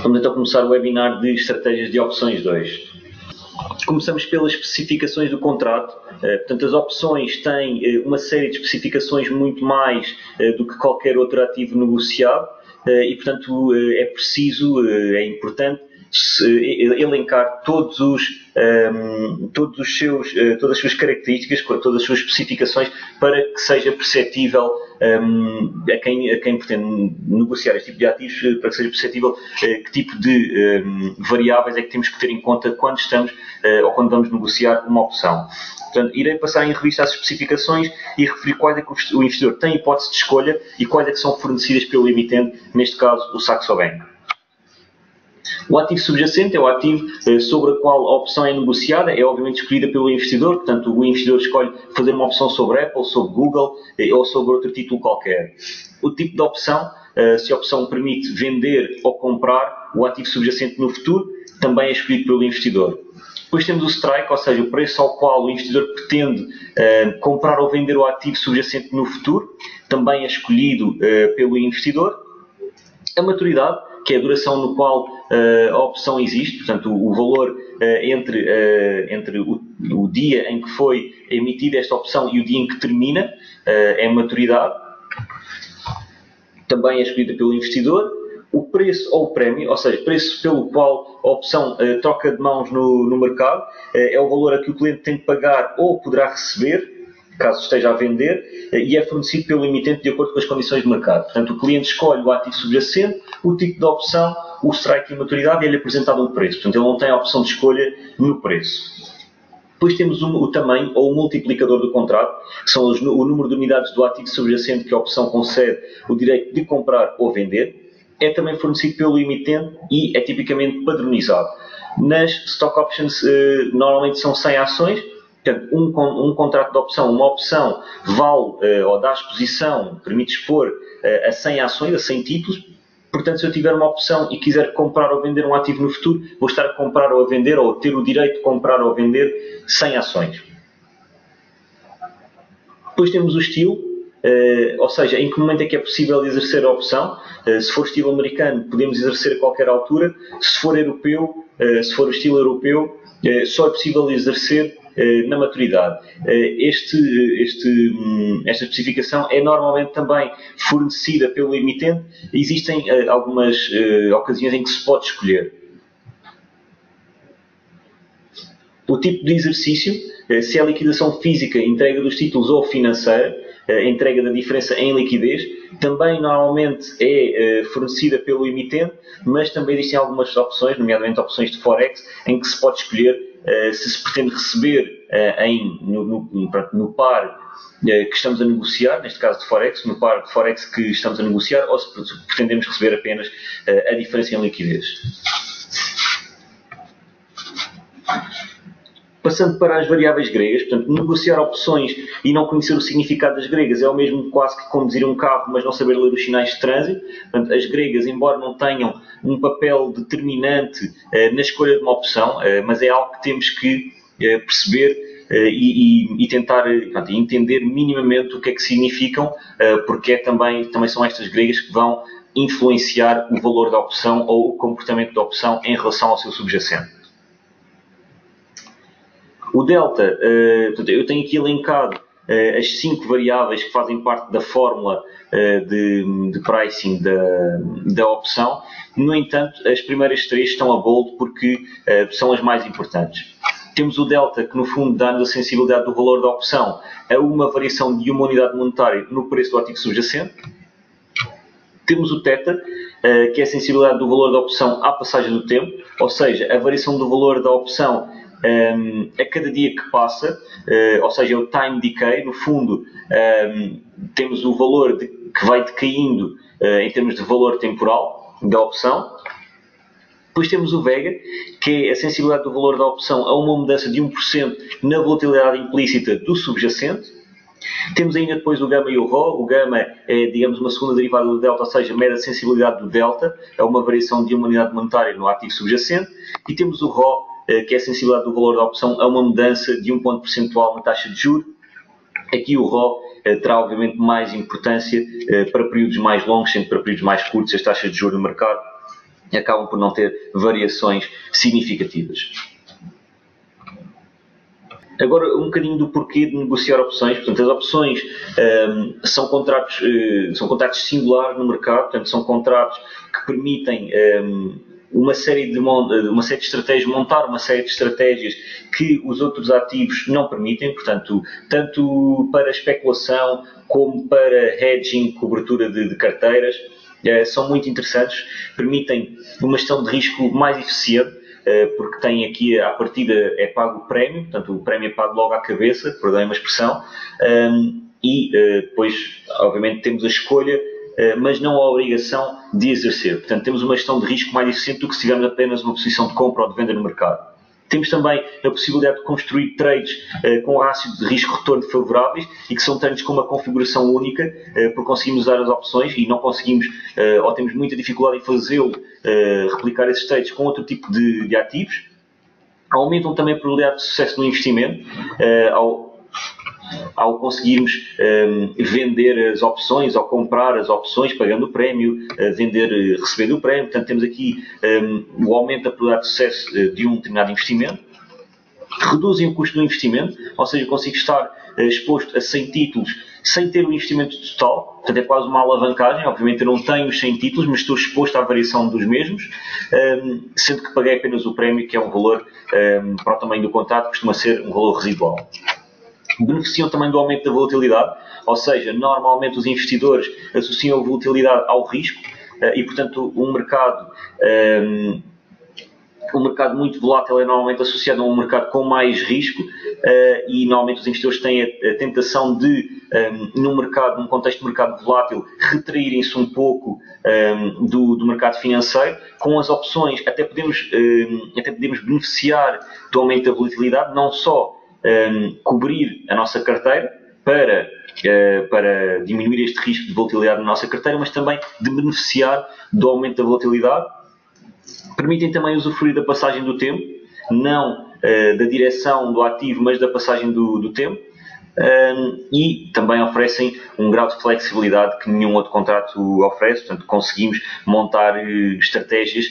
Vamos então começar o webinar de Estratégias de Opções 2. Começamos pelas especificações do contrato. Eh, portanto, as opções têm eh, uma série de especificações muito mais eh, do que qualquer outro ativo negociado e, portanto, é preciso, é importante elencar todos os, um, todos os seus, uh, todas as suas características, todas as suas especificações, para que seja perceptível um, a, quem, a quem pretende negociar este tipo de ativos, eh, para que seja perceptível uh, que tipo de um, variáveis é que temos que ter em conta quando estamos uh, ou quando vamos negociar uma opção. Portanto, irei passar em revista as especificações e referir quais é que o investidor tem hipótese de escolha e quais é que são fornecidas pelo emitente, neste caso o Saxo Bank. O ativo subjacente é o ativo eh, sobre o qual a opção é negociada, é obviamente escolhida pelo investidor, portanto o investidor escolhe fazer uma opção sobre Apple, sobre Google eh, ou sobre outro título qualquer. O tipo de opção, eh, se a opção permite vender ou comprar o ativo subjacente no futuro, também é escolhido pelo investidor. Depois temos o strike, ou seja, o preço ao qual o investidor pretende comprar ou vender o ativo subjacente no futuro, também é escolhido pelo investidor. A maturidade, que é a duração no qual uh, a opção existe, portanto, o, o valor uh, entre, uh, entre o, o, dia em que foi emitida esta opção e o dia em que termina é a maturidade. Também é escolhida pelo investidor. O preço ou o prémio, ou seja, preço pelo qual a opção troca de mãos no, no mercado, é o valor a que o cliente tem que pagar ou poderá receber caso esteja a vender, e é fornecido pelo emitente de acordo com as condições de mercado. Portanto, o cliente escolhe o ativo subjacente, o tipo de opção, o strike e maturidade e é-lhe apresentado um preço. Portanto, ele não tem a opção de escolha no preço. Depois temos o, o tamanho ou o multiplicador do contrato, que são os, o número de unidades do ativo subjacente que a opção concede o direito de comprar ou vender. É também fornecido pelo emitente e é tipicamente padronizado. Nas stock options, eh, normalmente são 100 ações, Portanto, um, um, contrato de opção, uma opção vale uh, ou dá exposição, permite expor uh, a 100 ações, a 100 títulos, Portanto, se eu tiver uma opção e quiser comprar ou vender um ativo no futuro, vou estar a comprar ou a vender ou ter o direito de comprar ou vender 100 ações. Depois temos o estilo, uh, ou seja, em que momento é que é possível exercer a opção. Se for estilo americano, podemos exercer a qualquer altura. Se for europeu, se for o estilo europeu, só é possível exercer na maturidade. Eh, este, este, hum, esta especificação é normalmente também fornecida pelo emitente. Existem eh, algumas ocasiões em que se pode escolher. O tipo de exercício, se é liquidação física, entrega dos títulos ou financeira, entrega da diferença em liquidez, também normalmente é fornecida pelo emitente, mas também existem algumas opções, nomeadamente opções de Forex, em que se pode escolher eh, se se pretende receber uh, em, no, no, no par que estamos a negociar, neste caso de Forex, no par de Forex que estamos a negociar, ou se pretendemos receber apenas a diferença em liquidez. Passando para as variáveis gregas, portanto, negociar opções e não conhecer o significado das gregas é o mesmo quase que conduzir um carro, mas não saber ler os sinais de trânsito. Portanto, as gregas, embora não tenham um papel determinante uh, na escolha de uma opção, uh, mas é algo que temos que uh, perceber e, e, e, tentar entender minimamente o que é que significam, porque é também, também são estas gregas que vão influenciar o valor da opção ou o comportamento da opção em relação ao seu subjacente. O delta, eu tenho aqui elencado as cinco variáveis que fazem parte da fórmula de, de pricing da, da opção no entanto, as primeiras três estão a bold porque são as mais importantes. Temos o delta, que no fundo dá-nos a sensibilidade do valor da opção a uma variação de uma unidade monetária no preço do ativo subjacente. Temos o θ, uh, que é a sensibilidade do valor da opção à passagem do tempo, ou seja, a variação do valor da opção ehm, a cada dia que passa, uh, ou seja, o time decay, no fundo, ehm, temos o valor que vai decaindo uh, em termos de valor temporal, da opção. Depois temos o Vega, que é a sensibilidade do valor da opção a uma mudança de 1% na volatilidade implícita do subjacente. Temos ainda depois o Gama e o Rho. O Gama é, digamos, uma segunda derivada do Delta, ou seja, mede a sensibilidade do Delta a uma variação de uma unidade monetária no ativo subjacente. E temos o Rho, eh, que é a sensibilidade do valor da opção a uma mudança de um ponto percentual na taxa de juros. Aqui o Rho eh, terá obviamente mais importância eh, para períodos mais longos, sendo para períodos mais curtos as taxas de juros no mercado acabam por não ter variações significativas. Agora, um bocadinho do porquê de negociar opções. Portanto, as opções um, são, contratos, uh, são contratos singulares no mercado, portanto, são contratos que permitem um, uma série, de, uma série de estratégias, montar uma série de estratégias que os outros ativos não permitem, portanto, tanto para especulação como para hedging, cobertura de, de carteiras, uh, são muito interessantes, permitem uma gestão de risco mais eficiente. eh, porque tem aqui, à partida, é pago o prémio, portanto, o prémio é pago logo à cabeça, perdoem uma expressão, ehm, e eh, depois, obviamente, temos a escolha, eh, mas não a obrigação de exercer. Portanto, temos uma gestão de risco mais eficiente do que se tivermos apenas uma posição de compra ou de venda no mercado. Temos também a possibilidade de construir trades uh, com rácios de risco-retorno favoráveis e que são trades com uma configuração única, uh, porque conseguimos usar as opções e não conseguimos, ou temos muita dificuldade em fazê-lo, replicar esses trades com outro tipo de, de ativos. Aumentam também a probabilidade de sucesso no investimento, ao ao conseguirmos um, vender as opções, ou comprar as opções pagando o prémio, uh, vender uh, recebendo o prémio. Portanto, temos aqui um, o aumento da probabilidade de sucesso uh, de um determinado investimento. Reduzem o custo do investimento, ou seja, consigo estar uh, exposto a 100 títulos sem ter o investimento total. Portanto, é quase uma alavancagem. Obviamente, eu não tenho os 100 títulos, mas estou exposto à variação dos mesmos, um, sendo que paguei apenas o prémio, que é um valor, um, para o tamanho do contrato, costuma ser um valor residual beneficiam também do aumento da volatilidade, ou seja, normalmente os investidores associam a volatilidade ao risco eh, e, portanto, um mercado, um, ehm, um mercado muito volátil é normalmente associado a um mercado com mais risco uh, e normalmente os investidores têm a, a tentação de, um, ehm, num mercado, num contexto de mercado volátil, retraírem-se um pouco um, ehm, do, do, mercado financeiro. Com as opções, até podemos, até podemos beneficiar do aumento da volatilidade, não só um, ehm, cobrir a nossa carteira para, uh, para diminuir este risco de volatilidade na nossa carteira, mas também de beneficiar do aumento da volatilidade. Permitem também usufruir da passagem do tempo, não uh, da direção do ativo, mas da passagem do, do tempo um, e também oferecem um grau de flexibilidade que nenhum outro contrato oferece, portanto conseguimos montar uh, estratégias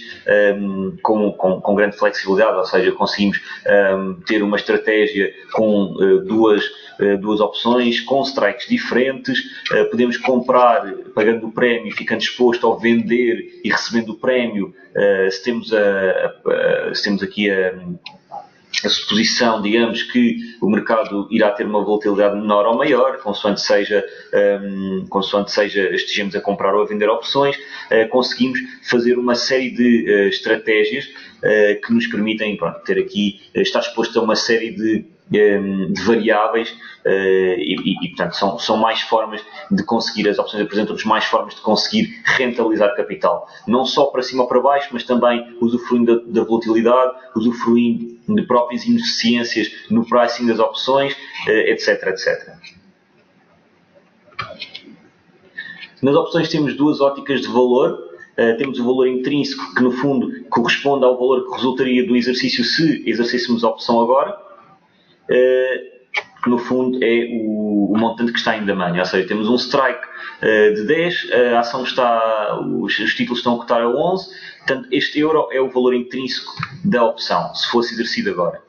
um, com, com, com, grande flexibilidade, ou seja, conseguimos um, ter uma estratégia com uh, duas, uh, duas opções, com strikes diferentes, podemos comprar pagando o prémio, ficando exposto ao vender e recebendo o prémio, se, temos a, a, a, se temos aqui a a suposição, digamos, que o mercado irá ter uma volatilidade menor ou maior, consoante seja, um, consoante seja estejamos a comprar ou a vender opções, uh, conseguimos fazer uma série de uh, estratégias uh, que nos permitem pronto, ter aqui, estar exposto a uma série de de variáveis eh, e, e, portanto, são, são mais formas de conseguir, as opções apresentam-nos mais formas de conseguir rentabilizar capital. Não só para cima ou para baixo, mas também usufruindo da, da volatilidade, usufruindo de próprias ineficiências no pricing das opções, etc, eh, etc. Nas opções temos duas óticas de valor. Uh, temos o valor intrínseco, que no fundo corresponde ao valor que resultaria do exercício se exercíssemos a opção agora no fundo é o, o, montante que está em demand. Ou seja, temos um strike uh, de 10, a ação está, os, os, títulos estão a cotar a 11, portanto este euro é o valor intrínseco da opção, se fosse exercido agora.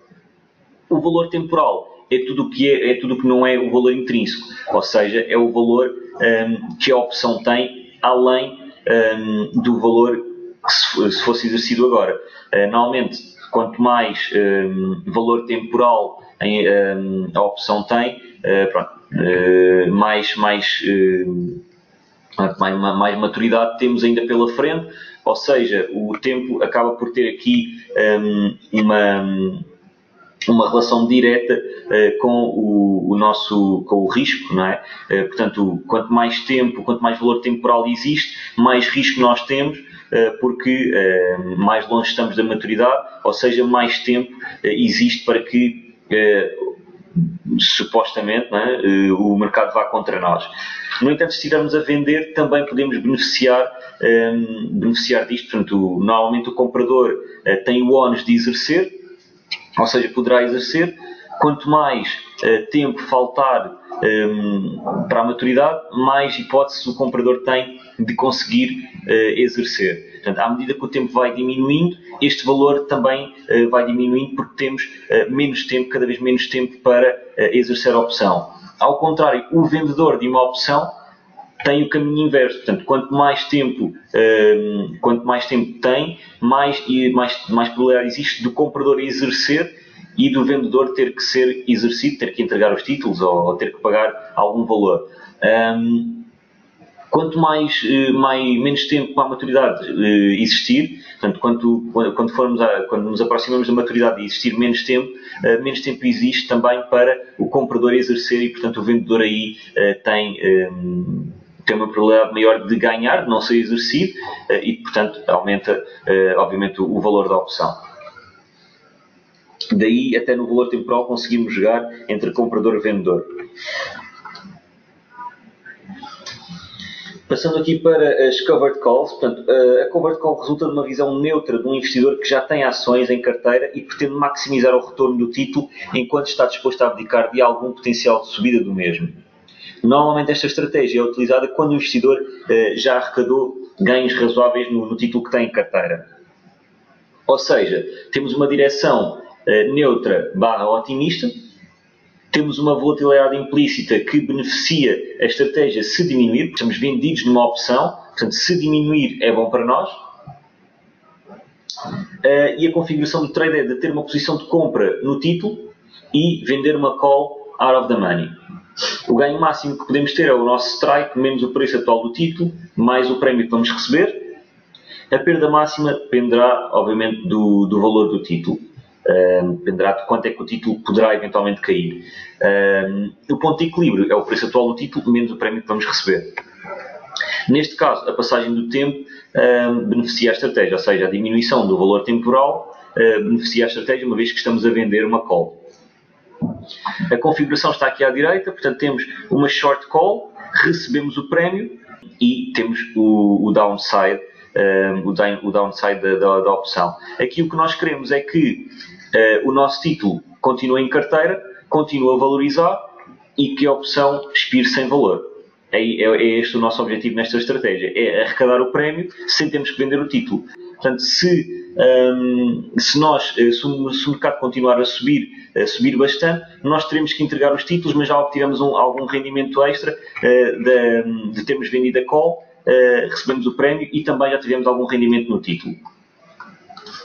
O valor temporal é tudo que é, é tudo que não é o valor intrínseco, ou seja, é o valor um, ehm, que a opção tem além um, ehm, do valor que se, se, fosse exercido agora. Uh, normalmente, quanto mais um, ehm, valor temporal em, um, a opção tem, uh, pronto, uh, mais, mais, uh, mais, mais maturidade temos ainda pela frente, ou seja, o tempo acaba por ter aqui um, uma uma relação direta com o, o, nosso com o risco, não é? Portanto, quanto mais tempo, quanto mais valor temporal existe, mais risco nós temos, porque mais longe estamos da maturidade, ou seja, mais tempo existe para que supostamente é? o mercado vá contra nós. No entanto, se estivermos a vender, também podemos beneficiar, um, beneficiar disto. Portanto, normalmente o comprador uh, tem o ónus de exercer, ou seja, poderá exercer quanto mais uh, tempo faltar um, para a maturidade, mais hipóteses o comprador tem de conseguir uh, exercer. Portanto, à medida que o tempo vai diminuindo, este valor também uh, vai diminuindo porque temos menos tempo, cada vez menos tempo para exercer a opção. Ao contrário, o vendedor de uma opção tem o caminho inverso. Portanto, quanto mais tempo, um, quanto mais tempo tem, mais, mais, mais probabilidade existe do comprador exercer e do vendedor ter que ser exercido, ter que entregar os títulos ou, ou ter que pagar algum valor. Um, quanto mais, eh, mais, menos tempo para a maturidade uh, existir, portanto, quando, quando, formos a, quando nos aproximamos da maturidade e existir menos tempo, uh, menos tempo existe também para o comprador exercer e, portanto, o vendedor aí tem, um, tem uma probabilidade maior de ganhar, de não ser exercido e, portanto, aumenta, obviamente, o valor da opção. Daí, até no valor temporal, conseguimos jogar entre comprador e vendedor. Passando aqui para as covered calls, portanto, a covered call resulta de uma visão neutra de um investidor que já tem ações em carteira e pretende maximizar o retorno do título enquanto está disposto a abdicar de algum potencial de subida do mesmo. Normalmente esta estratégia é utilizada quando o investidor eh, já arrecadou ganhos razoáveis no, no título que tem em carteira. Ou seja, temos uma direção neutra barra otimista. Temos uma volatilidade implícita que beneficia a estratégia se diminuir, estamos vendidos numa opção, portanto, se diminuir é bom para nós. Uh, e a configuração do trade é de ter uma posição de compra no título e vender uma call out of the money. O ganho máximo que podemos ter é o nosso strike menos o preço atual do título, mais o prémio que vamos receber. A perda máxima dependerá, obviamente, do, do valor do título dependerá de quanto é que o título poderá eventualmente cair. o ponto de equilíbrio é o preço atual do título menos o prémio que vamos receber. Neste caso, a passagem do tempo beneficia a estratégia, ou seja, a diminuição do valor temporal beneficia a estratégia uma vez que estamos a vender uma call. A configuração está aqui à direita, portanto temos uma short call, recebemos o prémio e temos o, o downside, um, o, downside da, da, da, opção. Aqui o que nós queremos é que uh, o nosso título continua em carteira, continua a valorizar e que a opção expire sem valor. É, é, é, este o nosso objetivo nesta estratégia, é arrecadar o prémio sem termos que vender o título. Portanto, se, um, se nós, eh, se o, se o, mercado continuar a subir, a subir bastante, nós teremos que entregar os títulos, mas já obtivemos um, algum rendimento extra uh, de, de termos vendido a call, uh, recebemos o prémio e também já tivemos algum rendimento no título.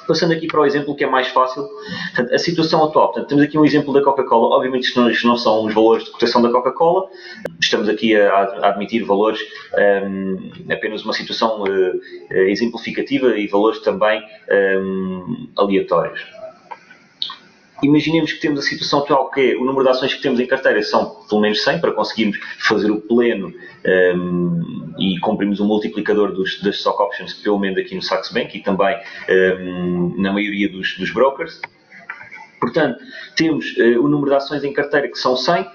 Passando aqui para o exemplo que é mais fácil, portanto, a situação atual. Portanto, temos aqui um exemplo da Coca-Cola. Obviamente, isto não, isto não, são os valores de cotação da Coca-Cola. Estamos aqui a, a admitir valores, um, apenas uma situação uh, exemplificativa e valores também um, aleatórios. Imaginemos que temos a situação atual que é o número de ações que temos em carteira são pelo menos 100 para conseguirmos fazer o pleno um, e cumprimos o multiplicador dos, das stock options, pelo menos aqui no Saks Bank e também um, na maioria dos, dos, brokers. Portanto, temos uh, o número de ações em carteira que são 100,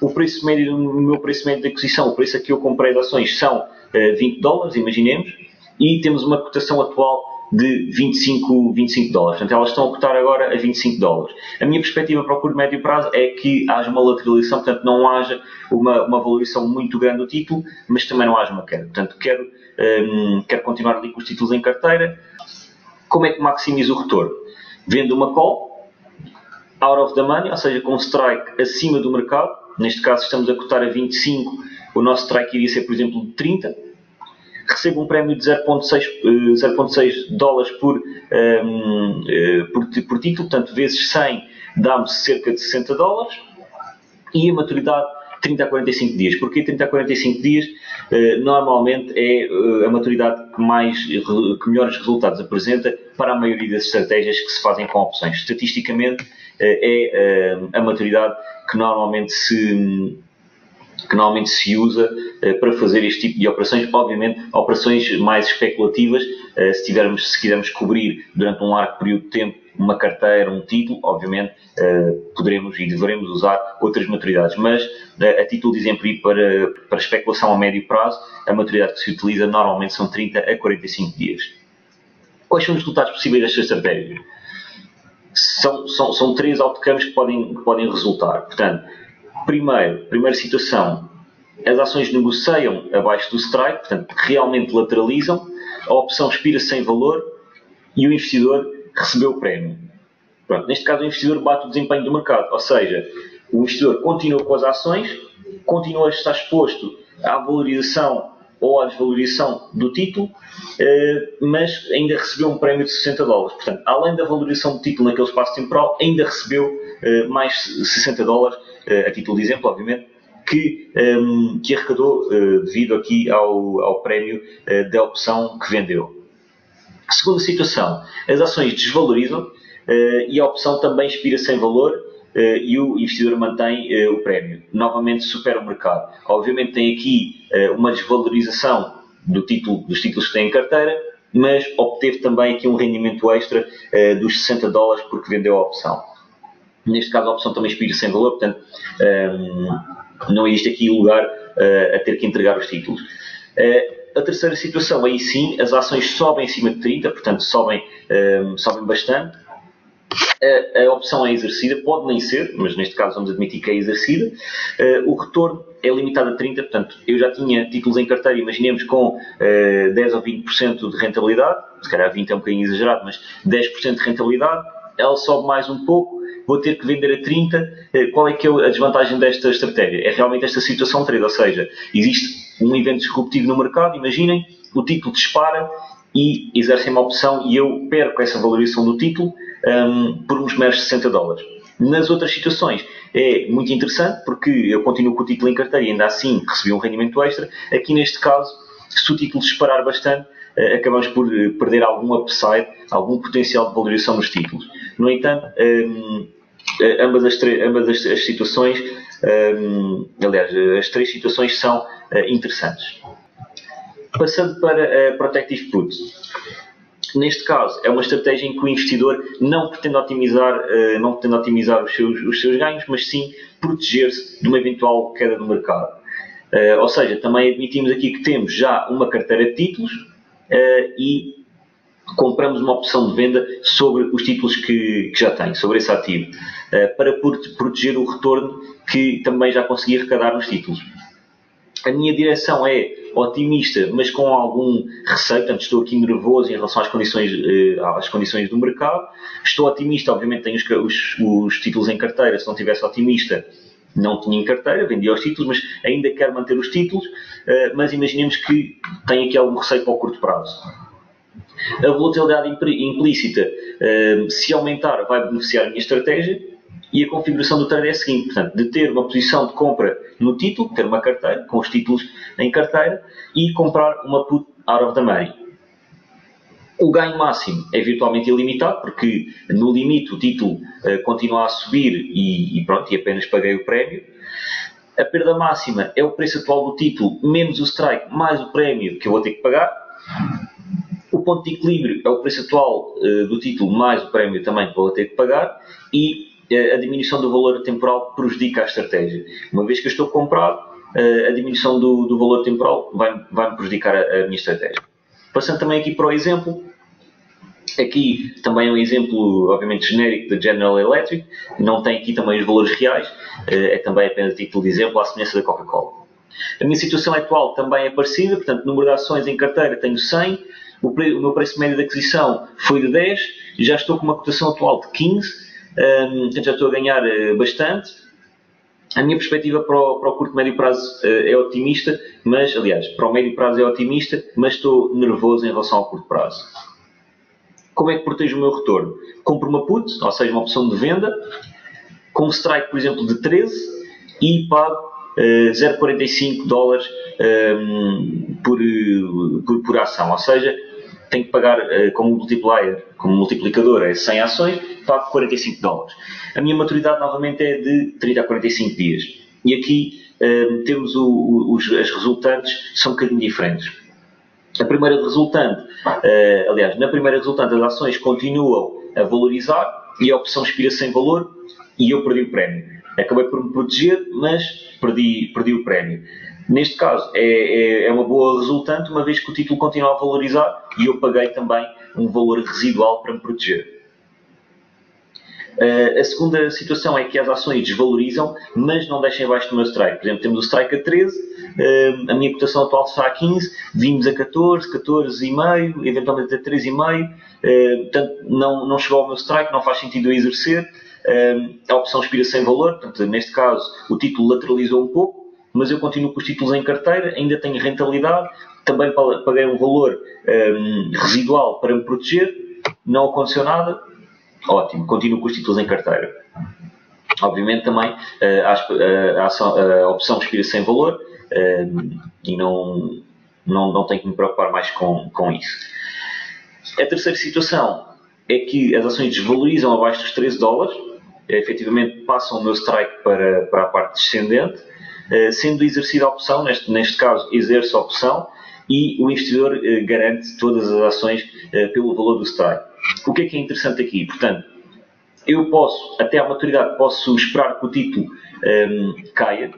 o preço médio, no meu preço médio de aquisição, o preço a que eu comprei de ações são uh, 20 dólares, imaginemos, e temos uma cotação atual de 25, 25 dólares. Portanto, elas estão a cotar agora a 25 dólares. A minha perspectiva para o curto médio prazo é que haja uma lateralização, portanto, não haja uma, uma valorização muito grande do título, mas também não haja uma queda. Portanto, quero, um, quero continuar ali com os títulos em carteira. Como é que maximizo o retorno? Vendo uma call, out of the money, ou seja, com strike acima do mercado. Neste caso, estamos a cotar a 25, o nosso strike iria ser, por exemplo, de 30 recebo um prémio de 0.6 eh, dólares por, um, ehm, eh, por, por, título, portanto, vezes 100 dá-me cerca de 60 dólares e a maturidade 30 a 45 dias. Porque 30 a 45 dias uh, normalmente é a maturidade que, mais, que melhores resultados apresenta para a maioria das estratégias que se fazem com opções. Estatisticamente é a maturidade que normalmente se que normalmente se usa uh, para fazer este tipo de operações. Obviamente, operações mais especulativas, uh, se, tivermos, se quisermos cobrir durante um largo período de tempo uma carteira, um título, obviamente uh, poderemos e devemos usar outras maturidades. Mas, a título de exemplo e para, para especulação a médio prazo, a maturidade que se utiliza normalmente são 30 a 45 dias. Quais são os resultados possíveis desta estratégia? são, são, são três outcomes que podem, que podem resultar. Portanto, primeiro, primeira situação, as ações negociam abaixo do strike, portanto, realmente lateralizam, a opção expira sem valor e o investidor recebeu o prémio. Pronto, neste caso, o investidor bate o desempenho do mercado, ou seja, o investidor continua com as ações, continua a estar exposto à valorização ou à desvalorização do título, eh, mas ainda recebeu um prémio de 60 dólares. Portanto, além da valorização do título naquele espaço temporal, ainda recebeu eh, mais 60 dólares, a título de exemplo, obviamente, que, ehm, que arrecadou devido aqui ao, ao prémio da opção que vendeu. Segunda situação, as ações desvalorizam e a opção também expira sem valor Uh, e o investidor mantém uh, o prémio. Novamente supera o mercado. Obviamente tem aqui uh, uma desvalorização do título, dos títulos que tem em carteira, mas obteve também aqui um rendimento extra dos 60 dólares porque vendeu a opção. Neste caso a opção também expira sem valor, portanto um, não existe aqui lugar a ter que entregar os títulos. a terceira situação, aí sim, as ações sobem acima de 30, portanto sobem, um, sobem bastante, a, a, opção é exercida, pode nem ser, mas neste caso vamos admitir que é exercida. Uh, o retorno é limitado a 30%, portanto, eu já tinha títulos em carteira, imaginemos com uh, 10 ou 20% de rentabilidade, se calhar 20 é um bocadinho exagerado, mas 10% de rentabilidade, ela sobe mais um pouco, vou ter que vender a 30. Uh, qual é que é a desvantagem desta estratégia? É realmente esta situação trade, ou seja, existe um evento disruptivo no mercado, imaginem, o título dispara e exercem uma opção e eu perco essa valorização do título um, por uns meros 60 dólares. Nas outras situações é muito interessante porque eu continuo com o título em carteira e ainda assim recebi um rendimento extra. Aqui neste caso, se o título disparar bastante, uh, acabamos por eh, perder algum upside, algum potencial de valorização nos títulos. No entanto, um, eh, ambas, as, ambas as, as situações, um, aliás, as três situações são uh, interessantes. Passando para a Protective Put. Neste caso, é uma estratégia em que o investidor não pretende otimizar, eh, não pretende otimizar os, seus, os seus ganhos, mas sim proteger-se de uma eventual queda do mercado. Eh, ou seja, também admitimos aqui que temos já uma carteira de títulos eh, e compramos uma opção de venda sobre os títulos que, que já tem, sobre esse ativo, para proteger o retorno que também já consegui arrecadar nos títulos. A minha direção é otimista, mas com algum receio, portanto estou aqui nervoso em relação às condições, eh, às condições do mercado. Estou otimista, obviamente tenho os, os, os, títulos em carteira, se não tivesse otimista não tinha em carteira, vendia os títulos, mas ainda quero manter os títulos, eh, mas imaginemos que tenho aqui algum receio para o curto prazo. A volatilidade implícita, eh, se aumentar, vai beneficiar a minha estratégia, e a configuração do trade é a seguinte, portanto, de ter uma posição de compra no título, ter uma carteira, com os títulos em carteira, e comprar uma put out of the money. O ganho máximo é virtualmente ilimitado, porque no limite o título uh, continua a subir e, e, pronto, e apenas paguei o prémio. A perda máxima é o preço atual do título, menos o strike, mais o prémio que eu vou ter que pagar. O ponto de equilíbrio é o preço atual uh, do título, mais o prémio também que vou ter que pagar. E a diminuição do valor temporal prejudica a estratégia. Uma vez que eu estou comprado, a diminuição do, do valor temporal vai, vai me prejudicar a, a minha estratégia. Passando também aqui para o exemplo, Aqui também é um exemplo, obviamente, genérico da General Electric, não tem aqui também os valores reais, é também apenas título de exemplo, à semelhança da Coca-Cola. A minha situação atual também é parecida, portanto, número de ações em carteira tenho 100, o, meu preço médio de aquisição foi de 10, já estou com uma cotação atual de 15, um, já estou a ganhar uh, bastante. A minha perspectiva para o, para o curto médio prazo uh, é otimista, mas, aliás, para o médio prazo é otimista, mas estou nervoso em relação ao curto prazo. Como é que protejo o meu retorno? Compro uma put, ou seja, uma opção de venda, com um strike, por exemplo, de 13 e pago uh, 0,45 dólares um, por, por, por ação, ou seja, tenho que pagar uh, como multiplier, como multiplicador, é 100 ações, pago 45 dólares. A minha maturidade novamente é de 30 a 45 dias. E aqui uh, temos o, o, os, as resultantes, são um bocadinho diferentes. A primeira resultante, uh, aliás, na primeira resultante as ações continuam a valorizar e a opção expira sem valor e eu perdi o prémio. Acabei por me proteger, mas perdi, perdi o prémio. Neste caso, é, é, é, uma boa resultante, uma vez que o título continua a valorizar e eu paguei também um valor residual para me proteger. Uh, a segunda situação é que as ações desvalorizam, mas não deixem abaixo do meu strike. Por exemplo, temos o strike a 13, uh, a minha cotação atual está a 15, vimos a 14, 14,5, eventualmente a 3,5, uh, portanto não, não chegou ao meu strike, não faz sentido eu exercer. Uh, a opção expira sem valor, portanto, neste caso o título lateralizou um pouco, mas eu continuo com os títulos em carteira, ainda tenho rentabilidade, também paguei um valor um, residual para me proteger, não aconteceu nada, ótimo, continuo com os títulos em carteira. Obviamente também a, ação, a, opção expira sem valor e não, não, não tenho que me preocupar mais com, com isso. A terceira situação é que as ações desvalorizam abaixo dos 13 dólares, efetivamente passam o meu strike para, para a parte descendente, sendo exercida a opção, neste, neste caso exerço a opção, e o investidor garante todas as ações pelo valor do strike. O que é que é interessante aqui? Portanto, eu posso, até à maturidade, posso esperar que o título um, caia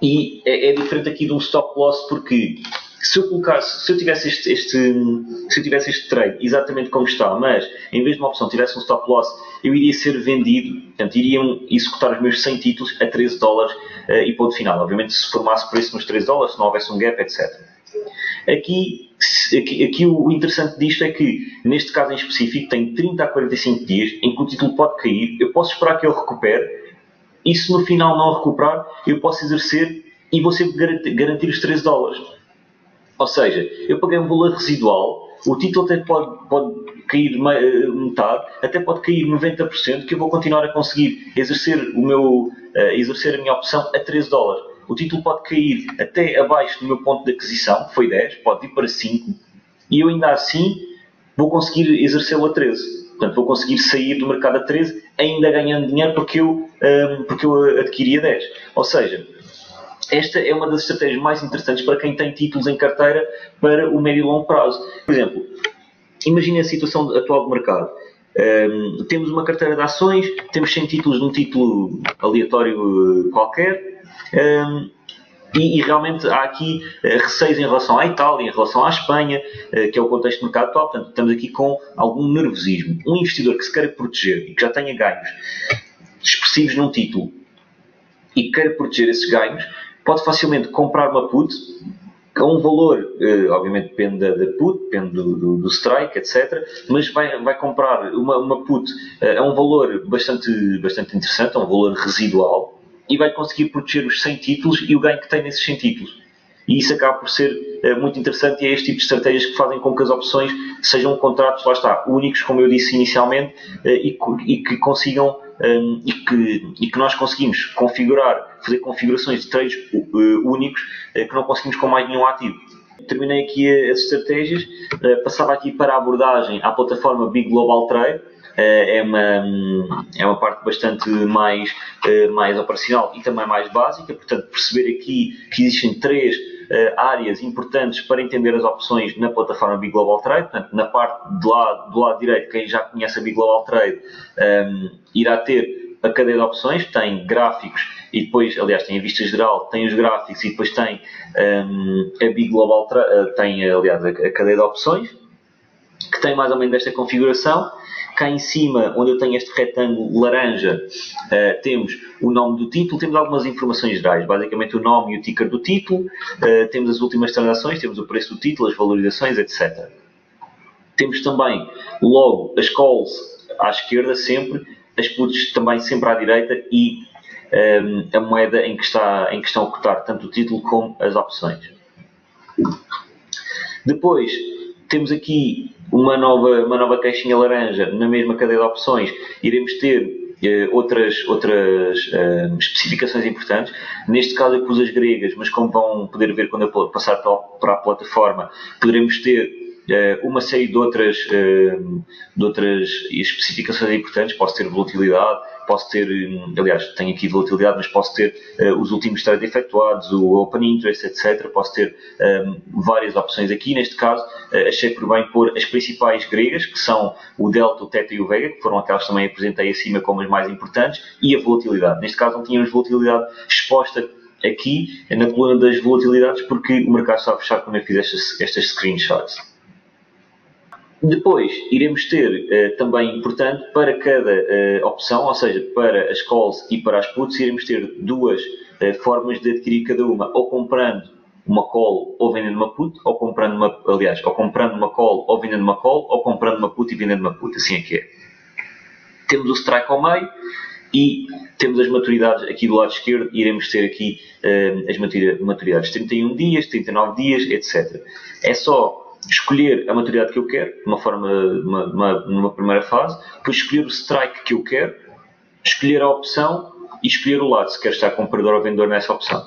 e é, é, diferente aqui de um stop loss porque se eu colocasse, se eu tivesse este, este, se eu tivesse este trade exatamente como está, mas em vez de uma opção tivesse um stop loss, eu iria ser vendido, portanto, iriam executar os meus 100 títulos a 13 dólares uh, e ponto final. Obviamente, se formasse preço nos 13 dólares, se não houvesse um gap, etc. Aqui, aqui, aqui, o interessante disto é que, neste caso em específico, tem 30 a 45 dias em que o título pode cair, eu posso esperar que ele recupere, e se no final não recuperar, eu posso exercer e vou sempre garantir, garantir os 13 dólares. Ou seja, eu paguei um valor residual, o título até pode, pode cair metade, até pode cair 90%, que eu vou continuar a conseguir exercer, o meu, uh, exercer a minha opção a 13 dólares o título pode cair até abaixo do meu ponto de aquisição, que foi 10, pode ir para 5, e eu ainda assim vou conseguir exercê-lo a 13. Portanto, vou conseguir sair do mercado a 13, ainda ganhando dinheiro porque eu, um, porque eu adquiri a 10. Ou seja, esta é uma das estratégias mais interessantes para quem tem títulos em carteira para o médio e longo prazo. Por exemplo, imagine a situação atual do mercado. Um, temos uma carteira de ações, temos 100 títulos num título aleatório qualquer, um, e, e, realmente há aqui uh, receios em relação à Itália, em relação à Espanha, uh, que é o contexto do mercado atual. Portanto, estamos aqui com algum nervosismo. Um investidor que se queira proteger e que já tenha ganhos expressivos num título e que queira proteger esses ganhos, pode facilmente comprar uma put a um valor, uh, obviamente depende da, da, put, depende do, do, do, strike, etc. Mas vai, vai comprar uma, uma put a um valor bastante, bastante interessante, a um valor residual, e vai conseguir proteger os 100 títulos e o ganho que tem nesses 100 títulos. E isso acaba por ser muito interessante e é este tipo de estratégias que fazem com que as opções sejam contratos, lá está, únicos, como eu disse inicialmente, uh, e, que consigam ehm, e, que, e que nós conseguimos configurar, fazer configurações de trades uh, únicos que não conseguimos com mais nenhum ativo. Terminei aqui as estratégias, passava aqui para a abordagem à plataforma Big Global Trade, eh, é uma, é uma parte bastante mais, eh, mais operacional e também mais básica, portanto, perceber aqui que existem três eh, áreas importantes para entender as opções na plataforma Big Global Trade. Portanto, na parte do lado, do lado direito, quem já conhece a Big Global Trade um, irá ter a cadeia de opções, tem gráficos e depois, aliás, tem a vista geral, tem os gráficos e depois tem um, a Big Global Trade, tem, aliás, a cadeia de opções, que tem mais ou menos esta configuração Cá em cima, onde eu tenho este retângulo laranja, uh, temos o nome do título, temos algumas informações gerais, basicamente o nome e o ticker do título, uh, temos as últimas transações, temos o preço do título, as valorizações, etc. Temos também logo as calls à esquerda sempre, as puts também sempre à direita e um, ehm, a moeda em que, está, em que estão a cotar tanto o título como as opções. Depois, temos aqui uma nova, uma nova caixinha laranja na mesma cadeia de opções. Iremos ter eh, outras, outras eh, especificações importantes. Neste caso eu pus as gregas, mas como vão poder ver quando eu passar para a plataforma, poderemos ter eh, uma série de outras, de outras especificações importantes. Posso ter volatilidade, posso ter, hum, aliás, tenho aqui volatilidade, mas posso ter uh, os últimos trades efetuados, o Open Interest, etc. Posso ter um, várias opções aqui. Neste caso, uh, achei por bem pôr as principais gregas, que são o Delta, o Theta e o Vega, que foram aquelas que também apresentei acima como as mais importantes, e a volatilidade. Neste caso, não tínhamos volatilidade exposta aqui na coluna das volatilidades, porque o mercado está a fechar quando eu fiz estas, estas screenshots. Depois, iremos ter também importante para cada opção, ou seja, para as calls e para as puts, iremos ter duas formas de adquirir cada uma, ou comprando uma call ou vendendo uma put, ou comprando uma, aliás, ou comprando uma call ou vendendo uma call, ou comprando uma put e vendendo uma put, assim é que é. Temos o strike ao meio e temos as maturidades aqui do lado esquerdo iremos ter aqui uh, as maturidades 31 dias, 39 dias, etc. É só escolher a maturidade que eu quero, uma forma, uma, uma, numa primeira fase, depois escolher o strike que eu quero, escolher a opção e escolher o lado, se quer estar comprador ou vendedor nessa opção.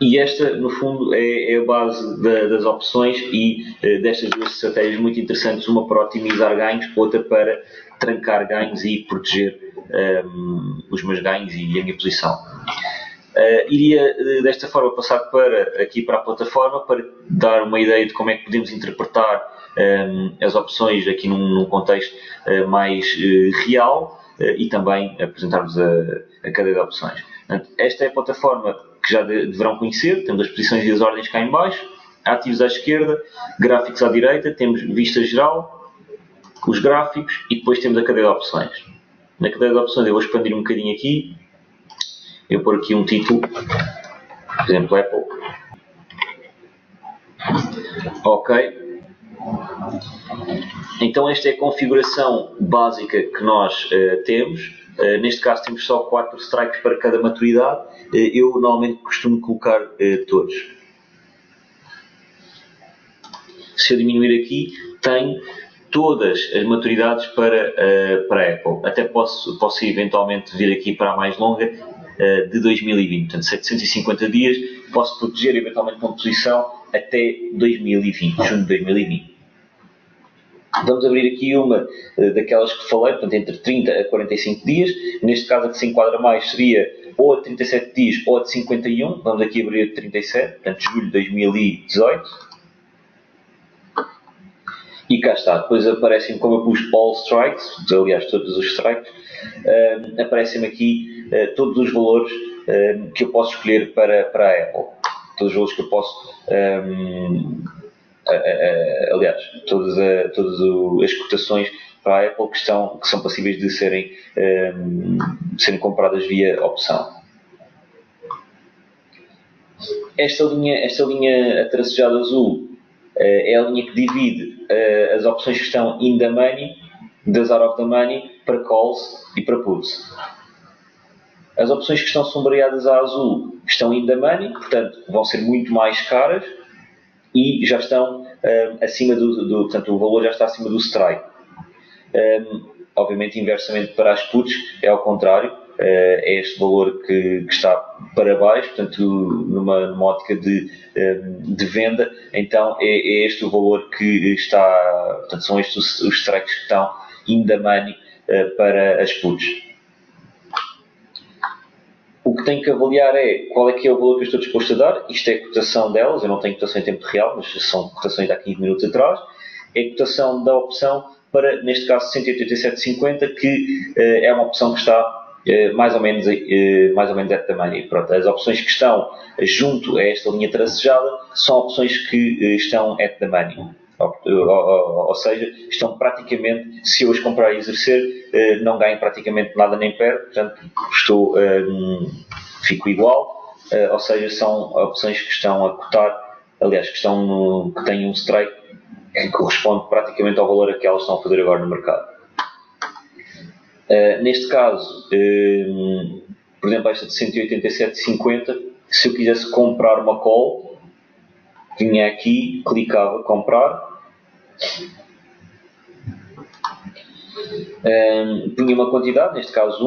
E esta, no fundo, é, é a base da, das opções e uh, destas duas estratégias muito interessantes, uma para otimizar ganhos, outra para trancar ganhos e proteger um, ehm, os meus ganhos e a minha posição. Uh, iria uh, desta forma passar para aqui para a plataforma para dar uma ideia de como é que podemos interpretar um, ehm, as opções aqui num, num contexto uh, mais real e também apresentar-vos a, a cadeia de opções. Portanto, esta é a plataforma que já de, deverão conhecer. Temos as posições e as ordens cá em baixo, ativos à esquerda, gráficos à direita, temos vista geral, os gráficos e depois temos a cadeia de opções. Na cadeia de opções eu vou expandir um bocadinho aqui, eu pôr aqui um título, por exemplo Apple. Ok. Então esta é a configuração básica que nós uh, temos. Uh, neste caso temos só 4 strikes para cada maturidade eh, eu normalmente costumo colocar todos. Se eu diminuir aqui, tenho todas as maturidades para, uh, para Apple. Até posso, posso eventualmente vir aqui para a mais longa uh, de 2020, portanto 750 dias. Posso proteger eventualmente uma posição até 2020, junho de 2020. Vamos abrir aqui uma uh, daquelas que falei, portanto entre 30 a 45 dias. Neste caso, a que se enquadra mais seria ou a 37 dias ou a de 51. Vamos aqui abrir a de 37, portanto, julho de 2018. E cá está. Depois aparecem, como eu pus all strikes, aliás, todos os strikes, uh, aparecem-me aqui uh, todos os valores uh, que eu posso escolher para, para a Apple. Todos os valores que eu posso. Um, aliás, todas, todas as cotações para a Apple que, estão, que são passíveis de serem, um, serem compradas via opção. Esta linha, esta linha azul é a linha que divide as opções que estão in the money, das out of the money, para calls e para puts. As opções que estão sombreadas a azul estão in the money, portanto vão ser muito mais caras e já estão uh, acima do, do, portanto o valor já está acima do strike. Um, obviamente, inversamente para as puts, é ao contrário, uh, é este valor que, que, está para baixo, portanto, numa, numa ótica de, um, de venda, então é, é, este o valor que está, portanto, são estes os, os strikes que estão in the money para as puts. O que tenho que avaliar é qual é que é o valor que eu estou disposto a dar. Isto é a cotação delas, eu não tenho cotação em tempo real, mas são cotações de há 15 minutos atrás. É a cotação da opção para, neste caso, 187,50, que uh, é uma opção que está uh, mais ou menos, uh, mais ou menos tamanho. Pronto, as opções que estão junto a esta linha tracejada são opções que estão at the money. Ou, seja, estão praticamente, se eu as comprar e exercer, não ganho praticamente nada nem perto, portanto, estou, fico igual, ou seja, são opções que estão a cotar, aliás, que, estão no, que têm um strike que corresponde praticamente ao valor a que elas estão a fazer agora no mercado. Neste caso, por exemplo, esta de 187,50, se eu quisesse comprar uma call, vinha aqui, clicava comprar, um, tinha uma quantidade, neste caso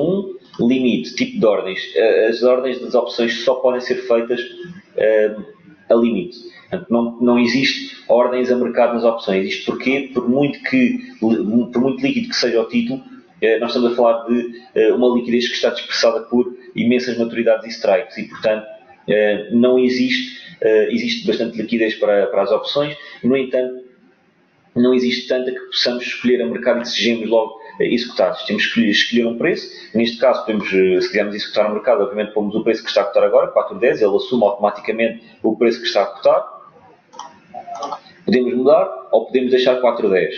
1, limite, tipo de ordens. Uh, as ordens das opções só podem ser feitas a limite. Portanto, não, não existe ordens a mercado nas opções. Isto porquê? Por muito, que, por muito líquido que seja o título, eh, nós estamos a falar de eh, uma liquidez que está dispersada por imensas maturidades e strikes e, portanto, não existe, existe bastante liquidez para, para as opções, no entanto, não existe tanta que possamos escolher a mercado e sejamos logo executados. Temos que escolher um preço. Neste caso, podemos, se quisermos executar no mercado, obviamente pomos o preço que está a cotar agora, 4,10, ele assume automaticamente o preço que está a cotar Podemos mudar ou podemos deixar 4,10.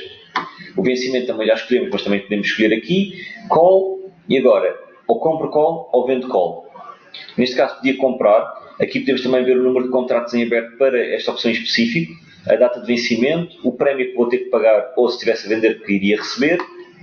O vencimento também já escolhemos, mas também podemos escolher aqui call e agora ou compro call ou vendo call. Neste caso podia comprar, aqui podemos também ver o número de contratos em aberto para esta opção específica, a data de vencimento, o prémio que vou ter que pagar ou se estivesse a vender que iria receber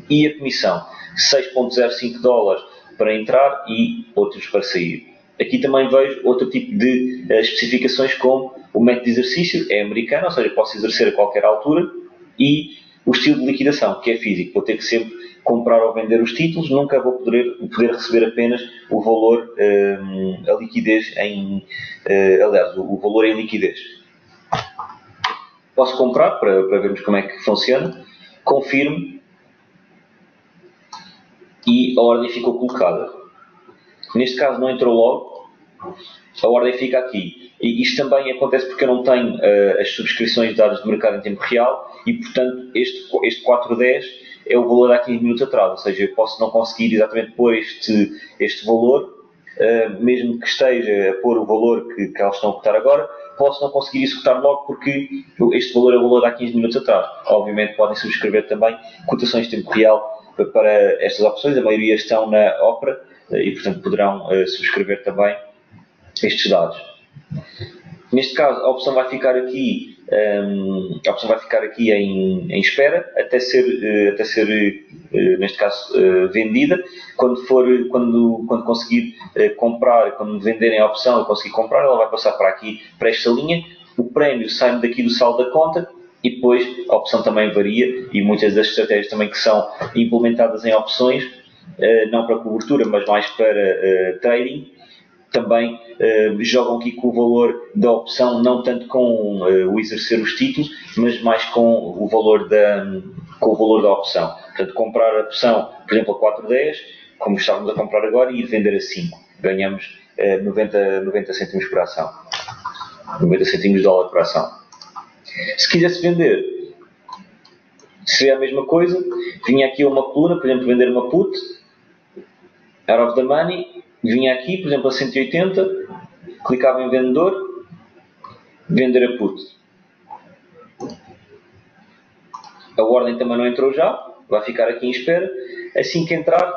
e a comissão. 6.05 dólares para entrar e outros para sair. Aqui também vejo outro tipo de uh, especificações como o método de exercício é americano, ou seja, posso exercer a qualquer altura e o estilo de liquidação, que é físico. Vou ter que sempre comprar ou vender os títulos, nunca vou poder, poder receber apenas o valor, um, a liquidez em, uh, aliás, o, valor em liquidez. Posso comprar para, para vermos como é que funciona, confirmo e a ordem ficou colocada. Neste caso não entrou logo, a ordem fica aqui. E isto também acontece porque eu não tenho uh, as subscrições de dados de mercado em tempo real e, portanto, este, este 410 é o valor há 15 minutos atrás. Ou seja, eu posso não conseguir exatamente pôr este, este valor, uh, mesmo que esteja a pôr o valor que, que elas estão a cotar agora, posso não conseguir executar logo porque este valor é o valor de há 15 minutos atrás. Obviamente podem subscrever também cotações de tempo real para estas opções, a maioria estão na Opera eh, e, portanto, poderão subscrever também estes dados. Neste caso, a opção vai ficar aqui, um, a opção vai ficar aqui em, em espera até ser, uh, até ser uh, neste caso, uh, vendida. Quando, for, quando, quando conseguir comprar, quando venderem a opção e conseguir comprar, ela vai passar para aqui, para esta linha. O prémio sai daqui do saldo da conta e depois a opção também varia e muitas das estratégias também que são implementadas em opções, não para cobertura, mas mais para trading, também uh, jogam aqui com o valor da opção, não tanto com uh, o exercer os títulos, mas mais com o valor da, com o valor da opção. Portanto, comprar a opção, por exemplo, a 4,10, como estávamos a comprar agora, e vender a 5. Ganhamos uh, 90, 90 cêntimos por ação. 90 cêntimos de dólar por ação. Se quisesse vender, seria a mesma coisa. Vinha aqui uma coluna, por exemplo, vender uma put, out of the money, vinha aqui, por exemplo, a 180, clicava em vendedor, vender a put. A ordem também não entrou já, vai ficar aqui em espera. Assim que entrar,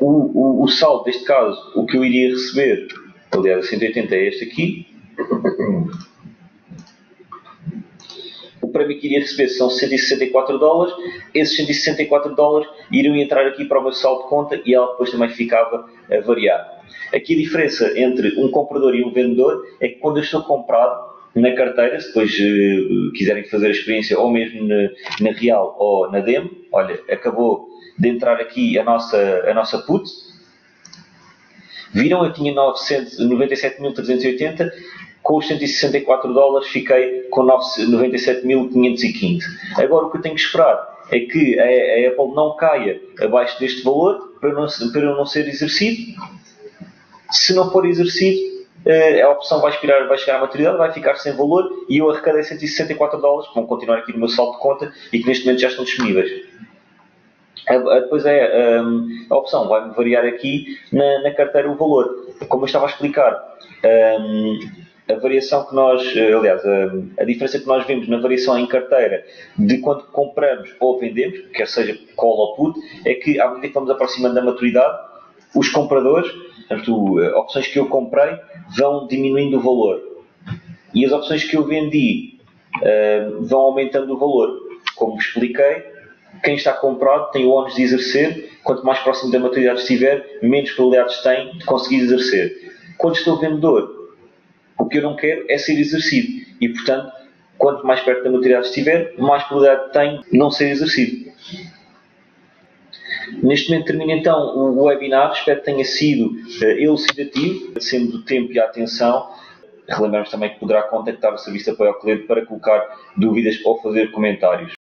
o, o, o saldo, neste caso, o que eu iria receber, aliás, a 180 é este aqui, o prémio que iria receber são 164 dólares, esses 164 dólares iriam entrar aqui para o meu saldo de conta e ela depois também ficava a variar. Aqui a diferença entre um comprador e um vendedor é que quando eu estou comprado na carteira, se depois uh, quiserem fazer a experiência ou mesmo na, na, real ou na demo, olha, acabou de entrar aqui a nossa, a nossa put, viram eu tinha 97.380 com os 164 dólares fiquei com 97.515. Agora o que eu tenho que esperar é que a, Apple não caia abaixo deste valor para, não, para não ser exercido. Se não for exercido, eh, a opção vai, expirar, vai chegar à maturidade, vai ficar sem valor e eu arrecadei 164 dólares que vão continuar aqui no meu saldo de conta e que neste momento já estão disponíveis. Depois é um, a opção, vai-me variar aqui na, na, carteira o valor. Como eu estava a explicar, um, a variação que nós, eh, aliás, a, a, diferença que nós vemos na variação em carteira de quando compramos ou vendemos, quer seja call ou put, é que à medida que vamos aproximando da maturidade, os compradores, portanto, eh, opções que eu comprei, vão diminuindo o valor. E as opções que eu vendi uh, vão aumentando o valor. Como expliquei, quem está comprado tem o ónus de exercer, quanto mais próximo da maturidade estiver, menos probabilidades tem de conseguir exercer. Quando estou vendedor, o que eu não quero é ser exercido. E, portanto, quanto mais perto da maturidade estiver, mais probabilidade tem de não ser exercido. Neste momento termina então o webinar, espero que tenha sido uh, elucidativo, sendo do tempo e a atenção. Relembramos também que poderá contactar o Serviço de Apoio ao Cliente para colocar dúvidas ou fazer comentários.